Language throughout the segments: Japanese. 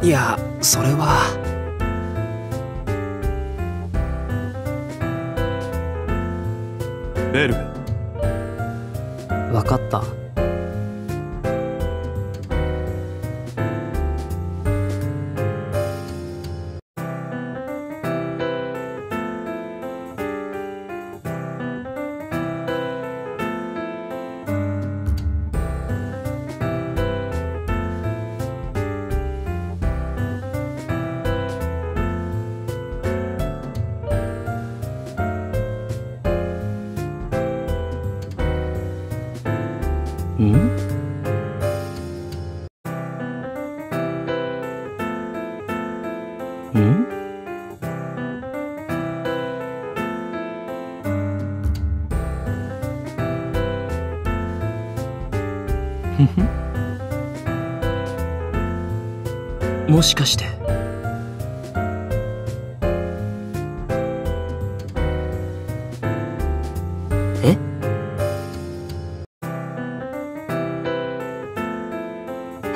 いやそれは。ベル。分かったん。うん。ふふもしかして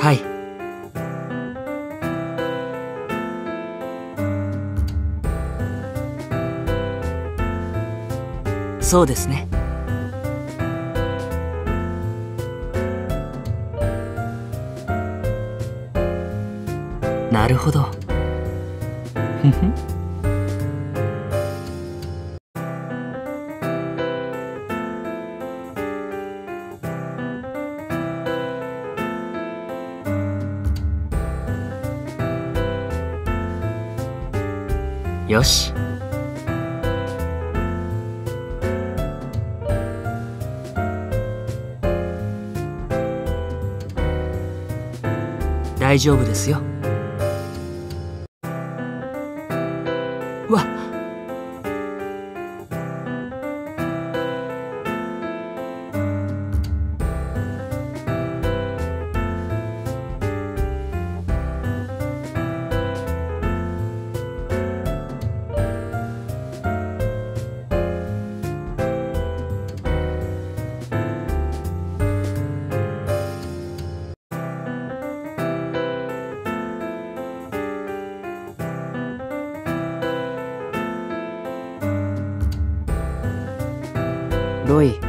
はい。そうですね。なるほど。ふふよし。大丈夫ですよ。ロイ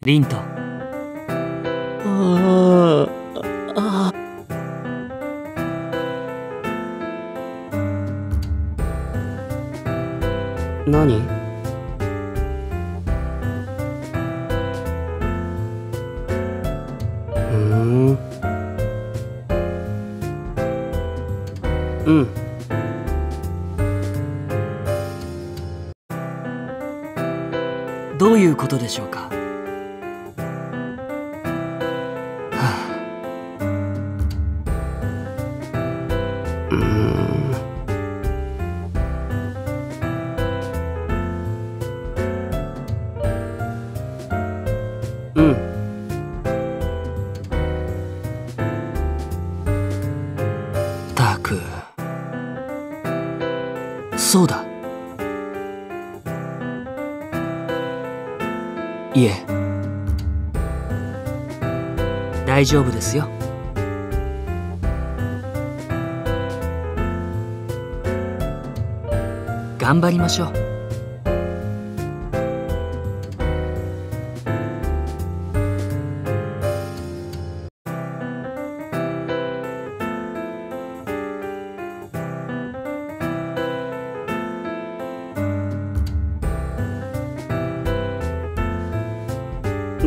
リント。ああ何？どういうことでしょうか？大丈夫ですよ。頑張りましょう。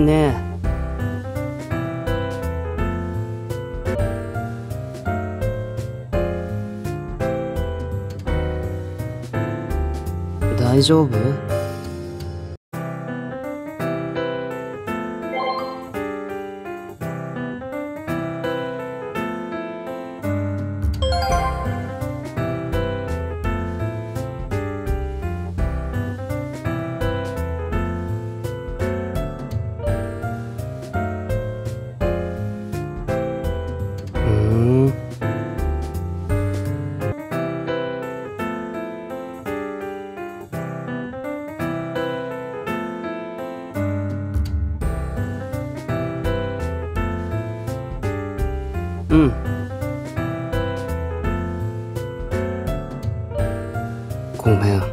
ねえ。大丈夫？うん。ごめん。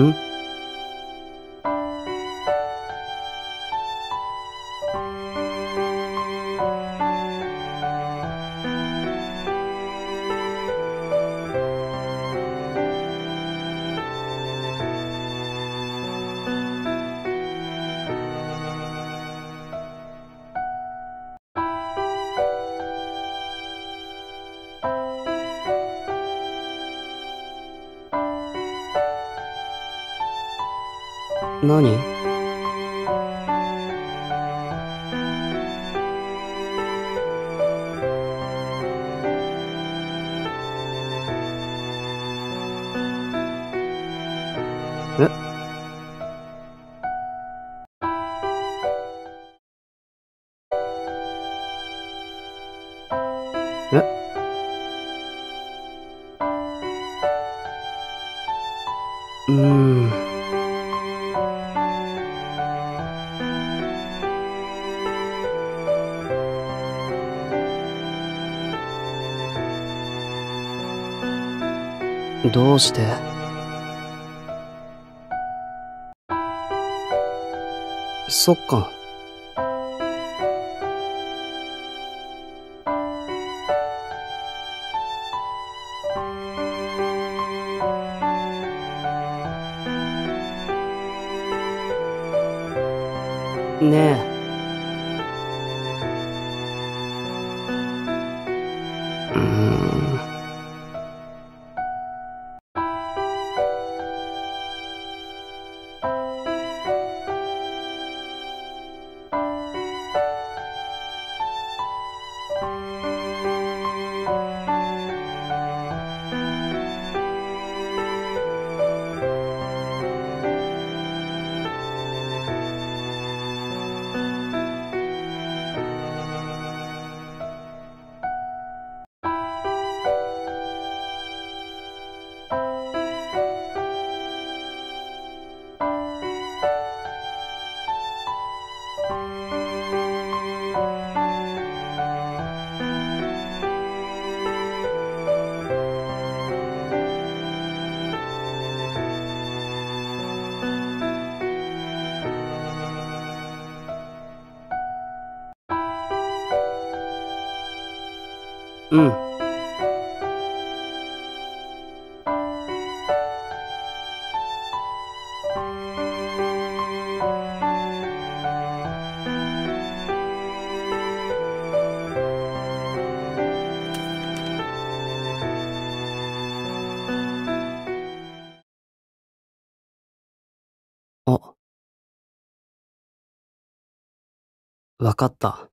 ん何？どうして？そっか。ねえ。うん。あ。わかった。